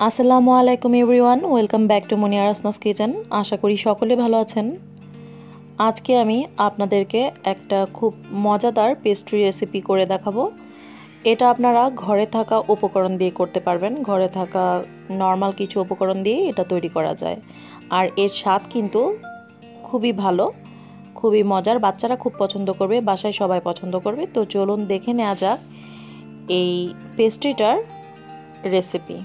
আসসালামু আলাইকুম everyone, welcome back to মনিয়ার আসনাস কিচেন। আশা করি সকলে ভালো আছেন। আজকে আমি আপনাদেরকে একটা খুব মজাদার পেস্ট্রি রেসিপি করে দেখাবো। এটা আপনারা ঘরে থাকা উপকরণ দিয়ে করতে পারবেন। ঘরে থাকা নর্মাল কিছু উপকরণ দিয়ে এটা তৈরি করা যায়। আর এর স্বাদ কিন্তু খুবই ভালো, খুবই মজার। বাচ্চারা খুব পছন্দ করবে, বাসায় সবাই পছন্দ করবে। তো চলুন দেখে নেওয়া যাক এই পেস্ট্রিটার রেসিপি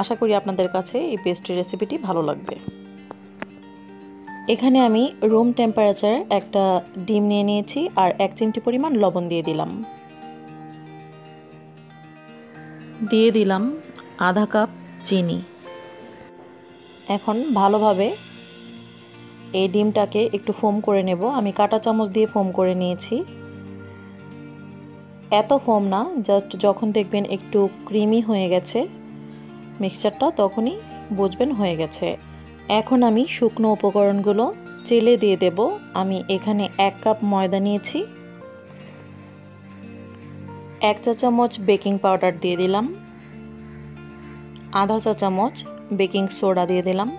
আশা করি আপনাদের কাছে এই পেস্ট্রি রেসিপিটি ভালো লাগবে। এখানে আমি রুম টেম্পারেচার একটা ডিম নিয়ে নিয়েছি আর এক চিমটি পরিমাণ লবণ দিয়ে দিলাম। দিয়ে দিলাম আধা কাপ চিনি। এখন ভালোভাবে এই ডিমটাকে একটু ফোম করে নেব। আমি কাটা চামচ দিয়ে ফোম করে নিয়েছি। এত ফোম না জাস্ট যখন দেখবেন একটু ক্রিমি হয়ে গেছে মিক্সচারটা তখনই বুঝবেন হয়ে গেছে। এখন আমি শুকনো উপকরণগুলো চেলে দিয়ে দেব। আমি এখানে এক কাপ ময়দা নিয়েছি। এক চা চামচ বেকিং পাউডার দিয়ে দিলাম। আধা চা চামচ বেকিং সোডা দিয়ে দিলাম।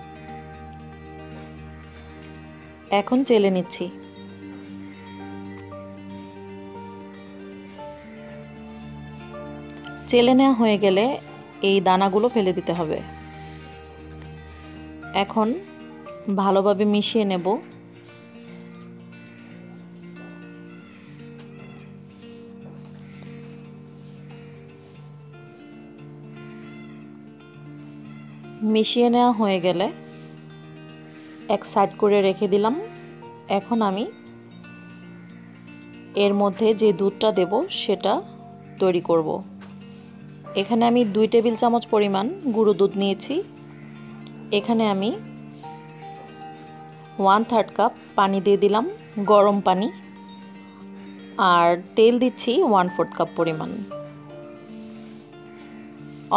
এখন চেলে নিচ্ছি। চেলে নেওয়া হয়ে গেলে এই দানাগুলো ফেলে দিতে হবে। এখন ভালোভাবে মিশিয়ে নেব। মিশিয়ে নেওয়া হয়ে গেলে এক সাইড করে রেখে দিলাম। এখন আমি এর মধ্যে যে দুধটা দেব সেটা তৈরি করব। এখানে আমি দুই টেবিল চামচ পরিমাণ গুঁড়ো দুধ নিয়েছি। এখানে আমি ওয়ান থার্ড কাপ পানি দিয়ে দিলাম, গরম পানি। আর তেল দিচ্ছি ওয়ান ফোর্থ কাপ পরিমাণ।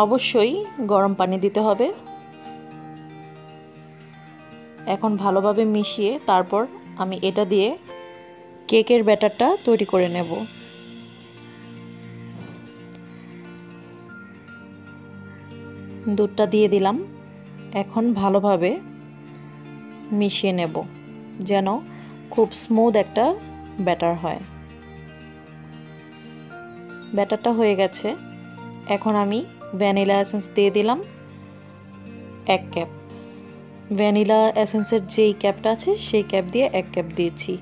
অবশ্যই গরম পানি দিতে হবে। এখন ভালোভাবে মিশিয়ে তারপর আমি এটা দিয়ে কেকের ব্যাটারটা তৈরি করে নেব। দুধটা দিয়ে দিলাম। এখন ভালোভাবে মিশিয়ে নেব যেন খুব স্মুথ একটা ব্যাটার হয়। ব্যাটারটা হয়ে গেছে। এখন আমি ভ্যানিলা এসেন্স দিয়ে দিলাম এক ক্যাপ। ভ্যানিলা এসেন্সের যেই ক্যাপটা আছে সেই ক্যাপ দিয়ে এক ক্যাপ দিয়েছি।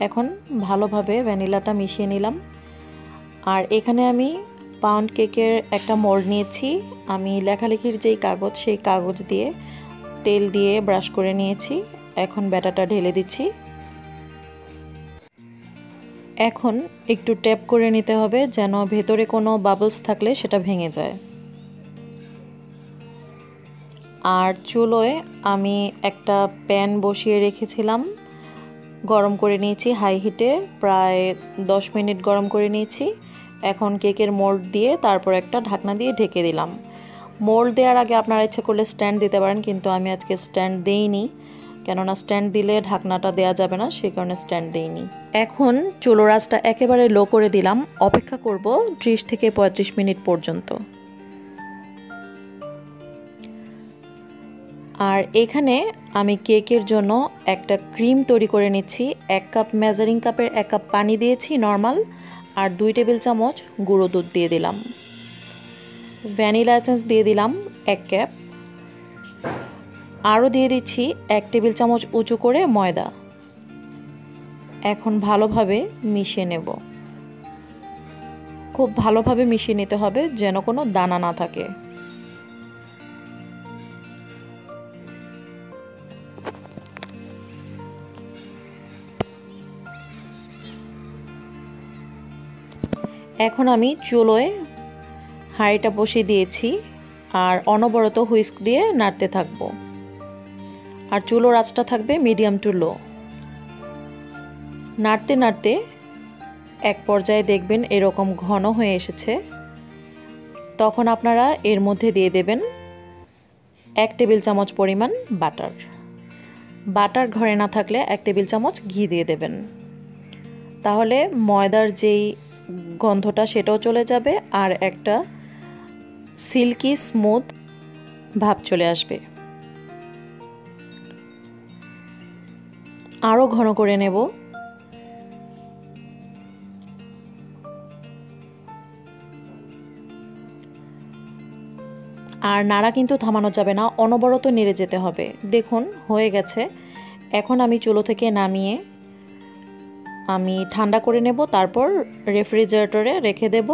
এখন ভালোভাবে ভ্যানিলাটা মিশিয়ে নিলাম। আর এখানে আমি পাউন্ড কেকের একটা মোল্ড নিয়েছি। আমি লেখালেখির যেই কাগজ, সেই কাগজ দিয়ে তেল দিয়ে ব্রাশ করে নিয়েছি। এখন ব্যাটাটা ঢেলে দিচ্ছি। এখন একটু ট্যাপ করে নিতে হবে যেন ভেতরে কোনো বাবলস থাকলে সেটা ভেঙে যায়। আর চুলোয় আমি একটা প্যান বসিয়ে রেখেছিলাম। গরম করে নিয়েছি হাই হিটে প্রায় দশ মিনিট গরম করে নিয়েছি। এখন কেকের মোল্ড দিয়ে তারপর একটা ঢাকনা দিয়ে ঢেকে দিলাম। মোল্ড দেওয়ার আগে আপনারা ইচ্ছে করলে স্ট্যান্ড দিতে পারেন, কিন্তু আমি আজকে স্ট্যান্ড দেইনি। কেননা স্ট্যান্ড দিলে ঢাকনাটা দেওয়া যাবে না, সেই কারণে স্ট্যান্ড দেইনি। এখন চুলো রাসটা একেবারে লো করে দিলাম। অপেক্ষা করব ত্রিশ থেকে পঁয়ত্রিশ মিনিট পর্যন্ত। আর এখানে আমি কেকের জন্য একটা ক্রিম তৈরি করে নিচ্ছি। এক কাপ মেজারিং কাপের এক কাপ পানি দিয়েছি, নর্মাল। আর দুই টেবিল চামচ গুঁড়ো দুধ দিয়ে দিলাম। ভ্যানিলা এসেন্স দিয়ে দিলাম এক ক্যাপ। আরও দিয়ে দিচ্ছি এক টেবিল চামচ উঁচু করে ময়দা। এখন ভালোভাবে মিশিয়ে নেব। খুব ভালোভাবে মিশিয়ে নিতে হবে যেন কোনো দানা না থাকে। এখন আমি চুলোয় হাঁড়িটা বসিয়ে দিয়েছি আর অনবরত হুইস্ক দিয়ে নাড়তে থাকব। আর চুলোর আঁচটা থাকবে মিডিয়াম টু লো। নাড়তে নাড়তে এক পর্যায়ে দেখবেন এরকম ঘন হয়ে এসেছে। তখন আপনারা এর মধ্যে দিয়ে দেবেন এক টেবিল চামচ পরিমাণ বাটার। বাটার ঘরে না থাকলে এক টেবিল চামচ ঘি দিয়ে দেবেন। তাহলে ময়দার যেই গন্ধটা সেটাও চলে যাবে আর একটা সিল্কি স্মুথ ভাব চলে আসবে। আরও ঘন করে নেব। আর নাড়া কিন্তু থামানো যাবে না, অনবরত নেড়ে যেতে হবে। দেখুন, হয়ে গেছে। এখন আমি চুলো থেকে নামিয়ে আমি ঠান্ডা করে নেব, তারপর রেফ্রিজারেটরে রেখে দেব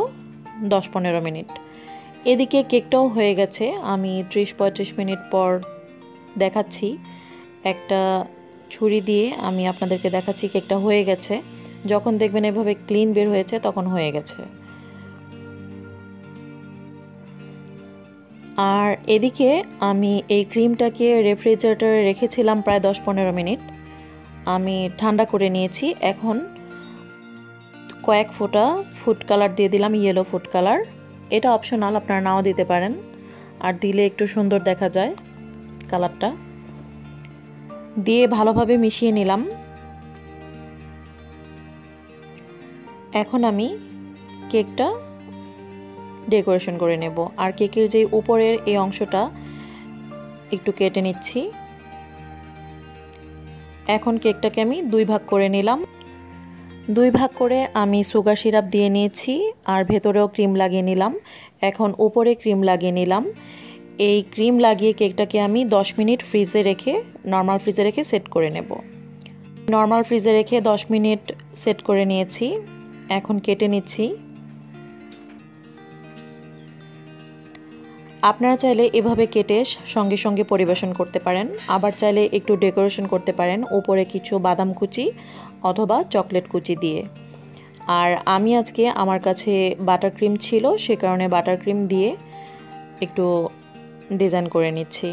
দশ পনেরো মিনিট। এদিকে কেকটাও হয়ে গেছে, আমি ত্রিশ পঁয়ত্রিশ মিনিট পর দেখাচ্ছি। একটা ছুরি দিয়ে আমি আপনাদেরকে দেখাচ্ছি, কেকটা হয়ে গেছে। যখন দেখবেন এভাবে ক্লিন বের হয়েছে, তখন হয়ে গেছে। আর এদিকে আমি এই ক্রিমটাকে রেফ্রিজারেটরে রেখেছিলাম প্রায় দশ পনেরো মিনিট। আমি ঠান্ডা করে নিয়েছি। এখন কয়েক ফোঁটা ফুড কালার দিয়ে দিলাম ইয়েলো ফুড কালার এটা অপশনাল আপনারা নাও দিতে পারেন। আর দিলে একটু সুন্দর দেখা যায় কালারটা দিয়ে ভালোভাবে মিশিয়ে নিলাম। এখন আমি কেকটা ডেকোরেশন করে নেব। আর কেকের যে উপরের এই অংশটা একটু কেটে নিচ্ছি। এখন কেকটাকে আমি দুই ভাগ করে নিলাম। দুই ভাগ করে আমি সুগার সিরাপ দিয়ে নিয়েছি আর ভেতরেও ক্রিম লাগিয়ে নিলাম। এখন উপরে ক্রিম লাগিয়ে নিলাম। এই ক্রিম লাগিয়ে কেকটাকে আমি 10 মিনিট ফ্রিজে রেখে, নর্মাল ফ্রিজে রেখে সেট করে নেব। নর্মাল ফ্রিজে রেখে 10 মিনিট সেট করে নিয়েছি। এখন কেটে নিচ্ছি। আপনারা চাইলে এভাবে কেটে সঙ্গে সঙ্গে পরিবেশন করতে পারেন। আবার চাইলে একটু ডেকোরেশন করতে পারেন উপরে কিছু বাদাম কুচি অথবা চকলেট কুচি দিয়ে। আর আমি আজকে আমার কাছে বাটার ক্রিম ছিল, সে কারণে বাটার ক্রিম দিয়ে একটু ডিজাইন করে নিচ্ছি।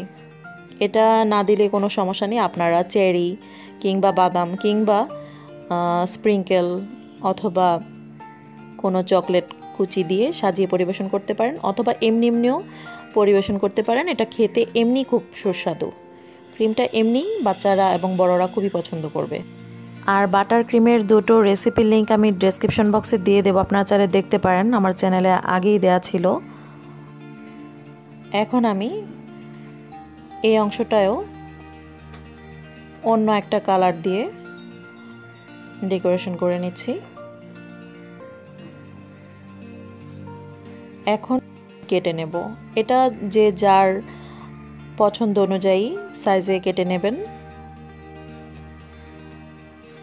এটা না দিলে কোনো সমস্যা নেই, আপনারা চেরি কিংবা বাদাম কিংবা স্প্রিঙ্কেল অথবা কোনো চকলেট কুচি দিয়ে সাজিয়ে পরিবেশন করতে পারেন। অথবা এমনি এমনিও পরিবেশন করতে পারেন। এটা খেতে এমনি খুব সুস্বাদু। ক্রিমটা এমনি বাচ্চারা এবং বড়রা খুবই পছন্দ করবে। আর বাটার ক্রিমের দুটো রেসিপির লিঙ্ক আমি ডেসক্রিপশন বক্সে দিয়ে দেবো। আপনারা চাইলে দেখতে পারেন। আমার চ্যানেলে আগেই দেয়া ছিল। এখন আমি এই অংশটায়ও অন্য একটা কালার দিয়ে ডেকোরেশন করে নিচ্ছি। এখন কেটে নেব। এটা যে যার পছন্দ অনুযায়ী সাইজে কেটে নেবেন।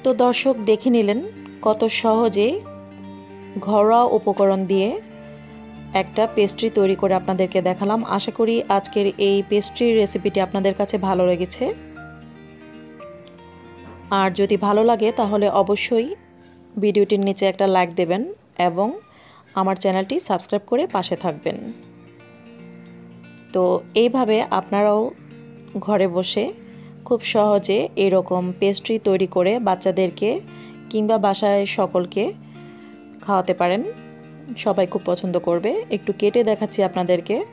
তো দর্শক দেখে নিলেন কত সহজে ঘরোয়া উপকরণ দিয়ে একটা পেস্ট্রি তৈরি করে আপনাদেরকে দেখালাম। আশা করি আজকের এই পেস্ট্রির রেসিপিটি আপনাদের কাছে ভালো লেগেছে। আর যদি ভালো লাগে তাহলে অবশ্যই ভিডিওটির নিচে একটা লাইক দেবেন এবং আমার চ্যানেলটি সাবস্ক্রাইব করে পাশে থাকবেন। তো এইভাবে আপনারাও ঘরে বসে খুব সহজে এরকম পেস্ট্রি তৈরি করে বাচ্চাদেরকে কিংবা বাসায় সকলকে খাওয়াতে পারেন। সবাই খুব পছন্দ করবে। একটু কেটে দেখাচ্ছি আপনাদেরকে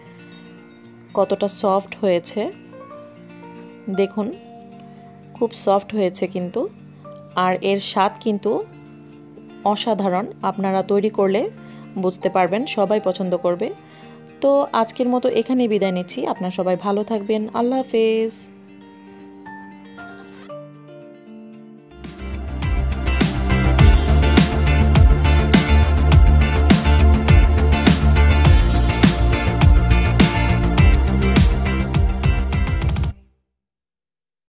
কতটা সফট হয়েছে। দেখুন, খুব সফট হয়েছে কিন্তু। আর এর স্বাদ কিন্তু অসাধারণ। আপনারা তৈরি করলে বুঝতে পারবেন, সবাই পছন্দ করবে। তো আজকের মতো এখানেই বিদায় নিচ্ছি। আপনার সবাই ভালো থাকবেন। আল্লাহ হাফেজ।